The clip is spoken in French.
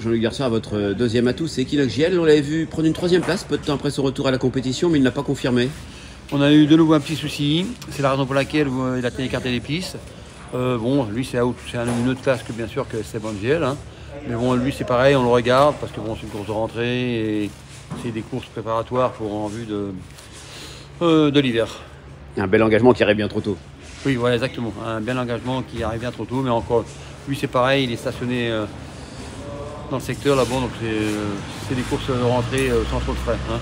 Jean-Luc Garcia, votre deuxième atout, c'est Equinox GL. On l'avait vu prendre une troisième place peu de temps après son retour à la compétition, mais il n'a pas confirmé. On a eu de nouveau un petit souci. C'est la raison pour laquelle il a été écarté des pistes. Euh, bon, lui, c'est une autre classe que bien sûr que Esteban GL. Hein. Mais bon, lui, c'est pareil, on le regarde parce que bon, c'est une course de rentrée et c'est des courses préparatoires pour en vue de, euh, de l'hiver. Un bel engagement qui arrive bien trop tôt. Oui, voilà, exactement. Un bel engagement qui arrive bien trop tôt, mais encore, lui, c'est pareil, il est stationné. Euh, dans le secteur là-bas. Donc c'est des courses de rentrée sans trop de frais. Hein.